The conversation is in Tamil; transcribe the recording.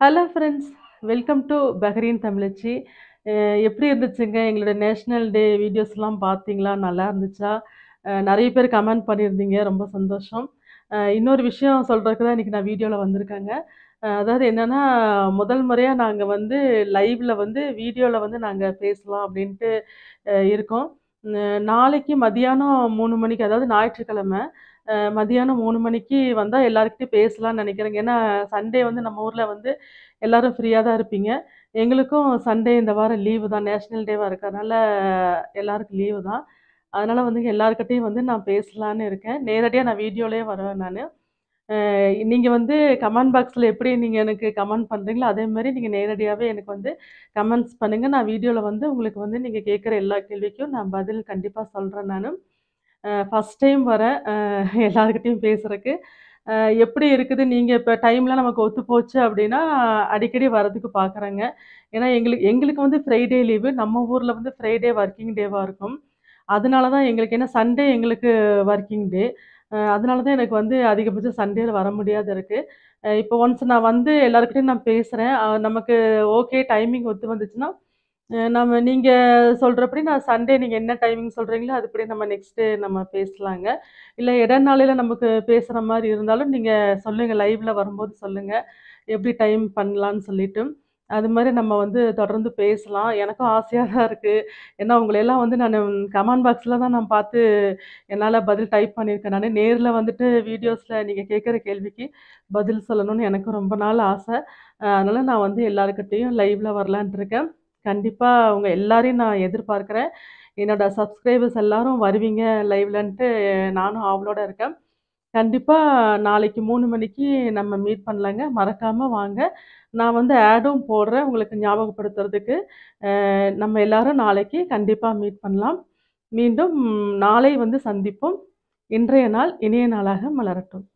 Hello friends welcome to Bahrain தமிழச்சி எப்படி இருந்துச்சுங்க? எங்களோட நேஷ்னல் டே வீடியோஸ்லாம் பார்த்தீங்களா? நல்லா இருந்துச்சா? Eh, நிறைய பேர் கமெண்ட் பண்ணியிருந்தீங்க ரொம்ப சந்தோஷம். Eh, இன்னொரு விஷயம் சொல்கிறதுக்கு தான் இன்றைக்கி நான் வீடியோவில் வந்திருக்கேங்க. Eh, அதாவது என்னென்னா முதல் முறையாக நாங்கள் வந்து லைவில் வந்து வீடியோவில் வந்து நாங்கள் பேசலாம் அப்படின்ட்டு இருக்கோம். நாளைக்கு மதியானம் மூணு மணிக்கு அதாவது ஞாயிற்றுக்கிழமை மதியானம் மூணு மணிக்கு வந்தால் எல்லாருக்கிட்டையும் பேசலாம்னு நினைக்கிறேங்க. ஏன்னா சண்டே வந்து நம்ம ஊரில் வந்து எல்லாரும் ஃப்ரீயாக தான் இருப்பீங்க. எங்களுக்கும் சண்டே இந்த வாரம் லீவு தான். நேஷ்னல் டேவாக இருக்கிறதுனால எல்லாருக்கும் லீவு தான். அதனால் வந்து எல்லாருக்கிட்டையும் வந்து நான் பேசலான்னு இருக்கேன். நேரடியாக நான் வீடியோலேயே வருவேன் நான். நீங்கள் வந்து கமெண்ட் பாக்ஸில் எப்படி நீங்கள் எனக்கு கமெண்ட் பண்ணுறீங்களோ அதே மாதிரி நீங்கள் நேரடியாகவே எனக்கு வந்து கமெண்ட்ஸ் பண்ணுங்கள் நான் வீடியோவில் வந்து உங்களுக்கு வந்து நீங்கள் கேட்குற எல்லா கேள்விக்கும் நான் பதில் கண்டிப்பாக சொல்கிறேன் நான். ஃபஸ்ட் டைம் வரேன் எல்லாருக்கிட்டையும் பேசுகிறக்கு எப்படி இருக்குது? நீங்கள் இப்போ டைம்லாம் நமக்கு ஒத்து போச்சு அப்படின்னா அடிக்கடி வரதுக்கு பார்க்குறேங்க ஏன்னா எங்களுக்கு எங்களுக்கு வந்து ஃப்ரைடே லீவு நம்ம ஊரில் வந்து ஃப்ரைடே ஒர்க்கிங் டேவாக இருக்கும். அதனால தான் எங்களுக்கு ஏன்னா சண்டே எங்களுக்கு ஒர்க்கிங் டே அதனால தான் எனக்கு வந்து அதிகபட்சம் சண்டேயில் வர முடியாது இருக்குது இப்போ ஒன்ஸ் நான் வந்து எல்லாருக்கிட்டையும் நான் பேசுகிறேன் நமக்கு ஓகே டைமிங் ஒத்து வந்துச்சுன்னா நம்ம நீங்கள் சொல்கிறப்படி நான் சண்டே நீங்கள் என்ன டைமிங் சொல்கிறீங்களோ அதுபடி நம்ம நெக்ஸ்ட்டு நம்ம பேசலாங்க. இல்லை இட நாளையில் நமக்கு பேசுகிற மாதிரி இருந்தாலும் நீங்கள் சொல்லுங்கள் லைவில் வரும்போது சொல்லுங்கள் எப்படி டைம் பண்ணலான்னு சொல்லிட்டு. அது மாதிரி நம்ம வந்து தொடர்ந்து பேசலாம். எனக்கும் ஆசையாக தான் இருக்குது ஏன்னா உங்களையெல்லாம் வந்து நான் கமெண்ட் பாக்ஸில் தான் நான் பார்த்து என்னால் பதில் டைப் பண்ணியிருக்கேன். நான் நேரில் வந்துட்டு வீடியோஸில் நீங்கள் கேட்குற கேள்விக்கு பதில் சொல்லணும்னு எனக்கும் ரொம்ப நாள் ஆசை. அதனால் நான் வந்து எல்லாருக்கிட்டேயும் லைவில் வரலான்ட்டு இருக்கேன். கண்டிப்பாக அவங்க எல்லாரையும் நான் எதிர்பார்க்குறேன். என்னோட சப்ஸ்கிரைபர்ஸ் எல்லாரும் வருவீங்க லைவ்லன்ட்டு நானும் அவளோட இருக்கேன். கண்டிப்பாக நாளைக்கு மூணு மணிக்கு நம்ம மீட் பண்ணலாங்க. மறக்காமல் வாங்க. நான் வந்து ஆடும் போடுறேன் உங்களுக்கு ஞாபகப்படுத்துறதுக்கு. நம்ம எல்லாரும் நாளைக்கு கண்டிப்பாக மீட் பண்ணலாம். மீண்டும் நாளை வந்து சந்திப்போம். இன்றைய நாள் இனிய நாளாக மலரட்டும்.